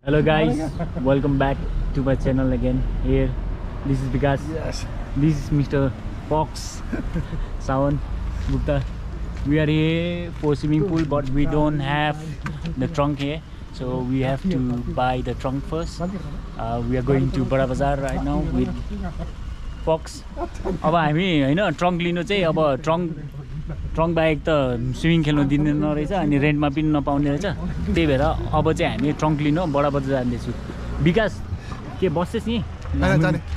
Hello guys, welcome back to my channel again. Here, this is Vikas. Yes. This is Mr. Fox, Sawan, Gupta. We are here for swimming pool, but we don't have the trunk here, so we have to buy the trunk first. Uh, we are going to Bada Bazaar right now with Fox. अब हामी होइन trunk लिनु चाहिँ अब trunk trunk बाहेक त swimming खेल्नु दिँदैन रहेछ अनि रेन्टमा पनि नपाउने रहेछ। त्यही भएर अब चाहिँ हामी ट्रङ्क लिनु बडा बजार जाँदैछु। विकास के बस्छस् नि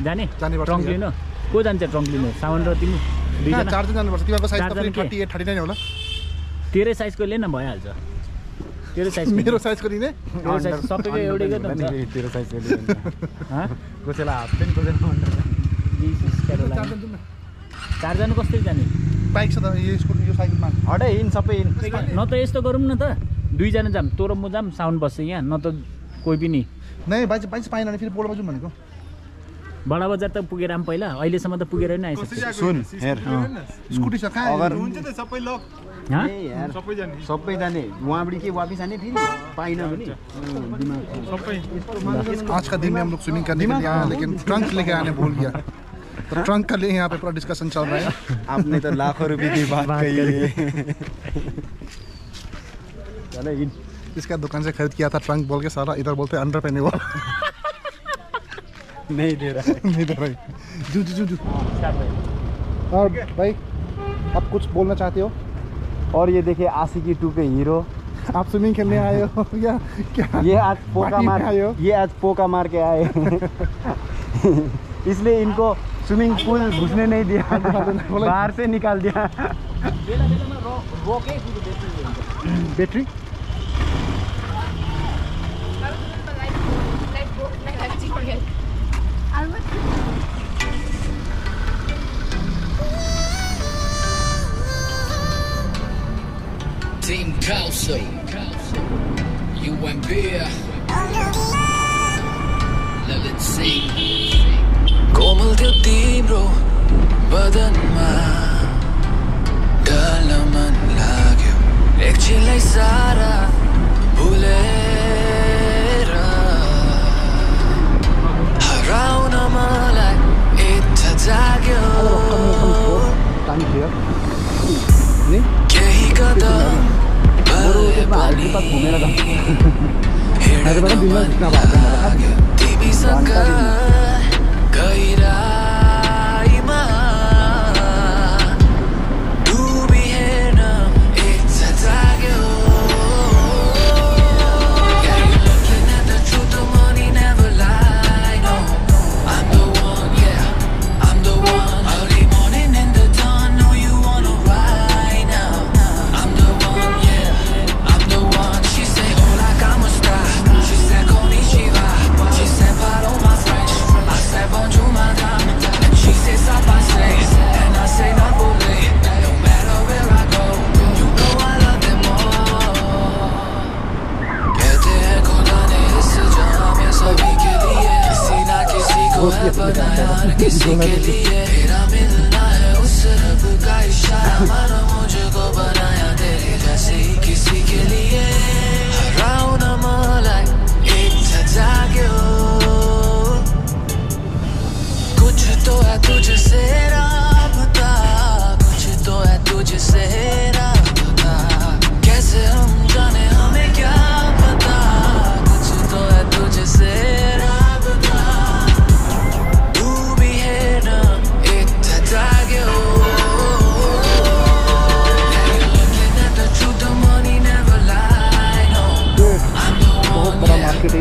जाने। ट्रङ्क। लिनु। को जान्छ ट्रङ्क लिनु? साउन र तिमी? तेरै साइजको लिएन? भइहाल्छ। तेरो साइज मेरो साइजको लिने? सबैको तेरो? कसैलाई हाफ कसैलाई। चारजना कसरी जाने? बाइक छ त यो स्कुटी यो साइकलमा हटै इन सबै इन न त यस्तो गरौँ न त। दुईजना जाऊँ तँ र म जाऊँ साउन्ड बस्छ यहाँ न त कोही पनि। नै बाइक बाइक पाएन भने फेरि पोलोमा जाउँ भनेको। बडा बजार त पुगेर आऊँ पहिला अहिलेसम्म त पुगेर नि आइसक्यो। सुन हेर स्कुटी छ कहाँ? अगर- हुन्छ त सबै लक। हँ? ए यार सबै जाने वहाँबाट के वापिस आने फेरि? पाइन भने अँ, दिमाग। सबै। आज का दिन में हम लोग स्विमिंग करने के लिए आए हैं लेकिन ट्रंक लेके आने भूल गया तो ट्रंक का लिए यहाँ पे पूरा डिस्कशन चल रहा है। आपने तो लाखों रुपए की बात कही है। चलो इसका दुकान से खरीद किया था ट्रंक बोल के सारा इधर बोलते अंडर पहने हुआ। नहीं दे रहा है। नहीं दे रही जू जू जू जू। और भाई आप कुछ बोलना चाहते हो? और ये देखिए आशिकी टू के हीरो। आप स्विमिंग खेलने आए हो या क्या? ये आज पोका मार आए हो? ये आज पोका मार के आए इसलिए इनको स्विमिंग पूल घुसने नहीं दिया। बाहर से निकाल दिया। Battery. Team Calcio, UMB. Let it sing. कोमल थियो तिम्रो बदनमा ढल्न मन लाग्यो एकछिनलाई सारा भुलेर हराउन मलाई इच्छा जाग्यो केही कदम पनि हिँड्न मन लाग्यो तिमीसँग मलाई इच्छा जाग्यो कुछ तो है तुझसे राबता कुछ तो है तुझसे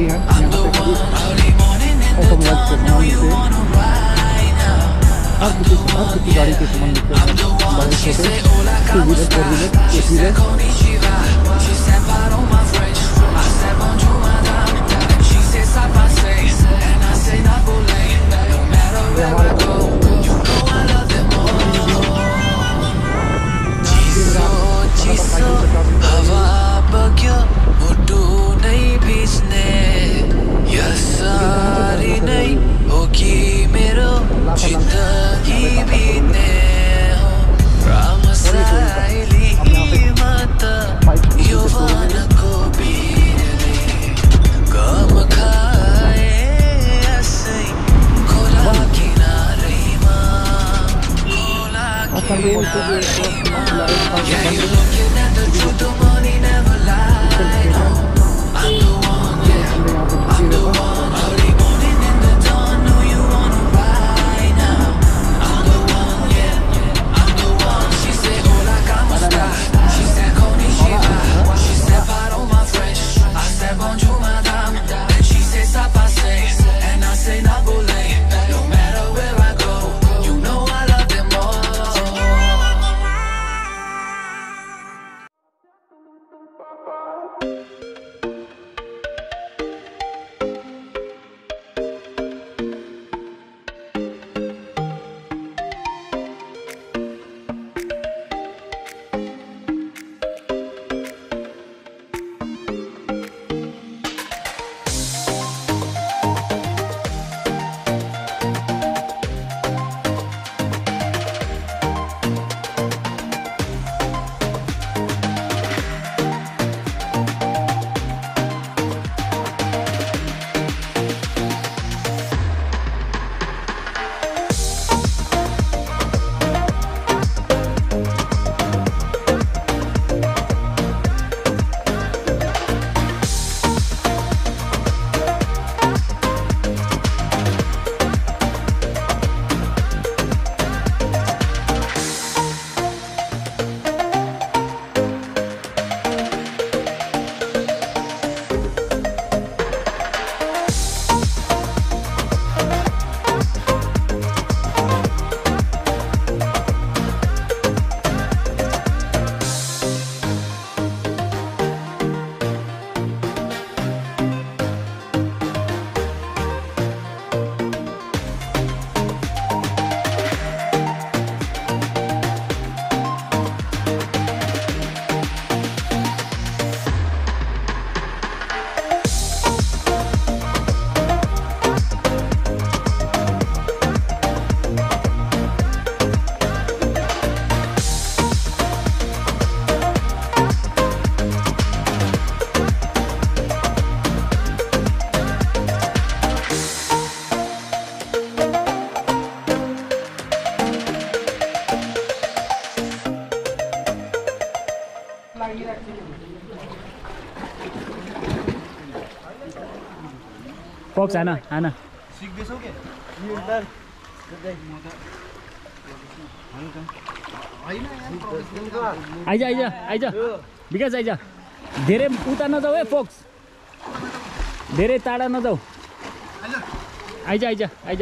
ही है I'm the यहाँ pay one. Early morning in the automobile के dawn, know सामान you say wanna ride now. हर किसी हर किसी गाड़ी के सामान मिलते हैं The one बड़े she छोटे said, hola, two como wheeler four esta? Wheeler She eight said, wheeler konnichiwa. Yeah, you look. source of. पक्स आना हान आइज आइज आइज। विकास आइज। धेरै उता नजाऊ है पोक्स धेरै टाढा नजाऊ। आइज आइज आइज।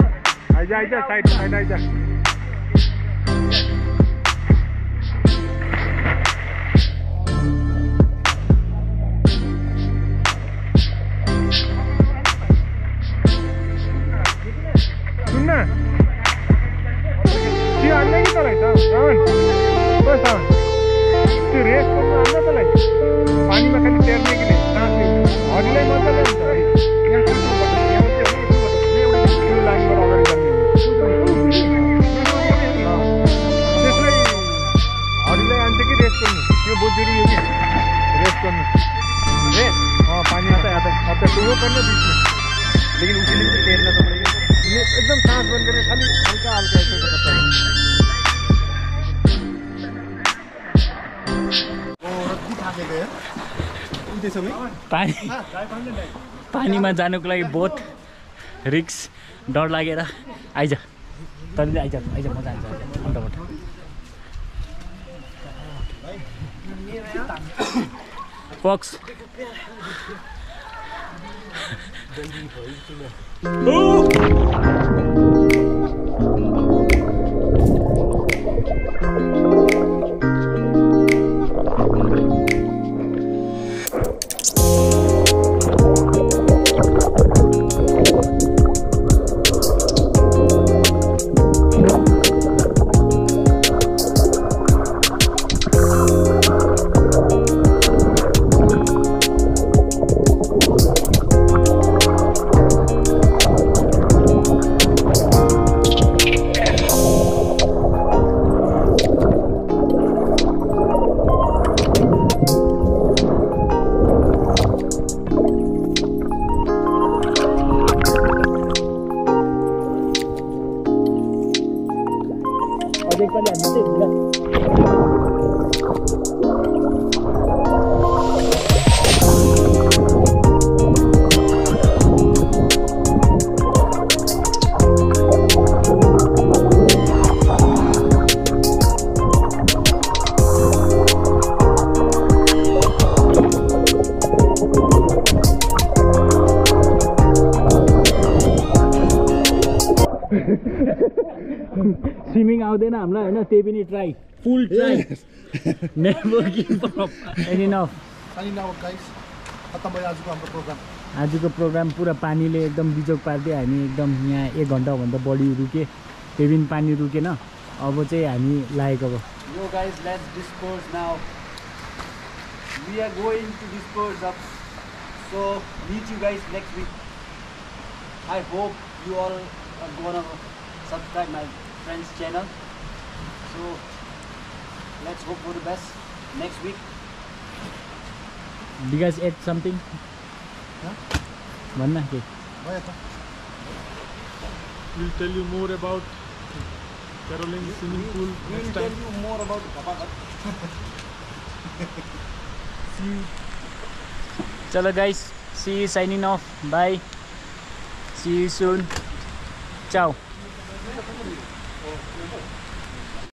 来来来，来来来 कुद्दैछौँ है पानी पानीमा जानुको लागि बोट रिक्स डर लागेर आइज। तैँले आइज आइज मजा आइज। मोटा मोटा पक्स Oh! trên con đèn swimming आउँदैन हामीलाई होइन? त्यही पनि try full try never give up enough Signing out, guys. खत्म भयो आजको हाम्रो प्रोग्राम आजको प्रोग्राम पुरा पानीले एकदम बिजोग पारिदियो। हामी एकदम यहाँ एक घन्टाभन्दा बढी रुके। त्यही पनि पानी रुकेन। अब चाहिँ हामी लागेको अब। Disperse now. We are going to. So meet you guys next week. I hope you all I'm gonna subscribe my friend's channel. So let's hope for the best next week. You guys ate something? Huh? One okay. We'll tell you more about Caroline swimming pool. We'll next tell time. you more about Kapakat. see you. Chalo guys, see you signing off. Bye. See you soon. Chao.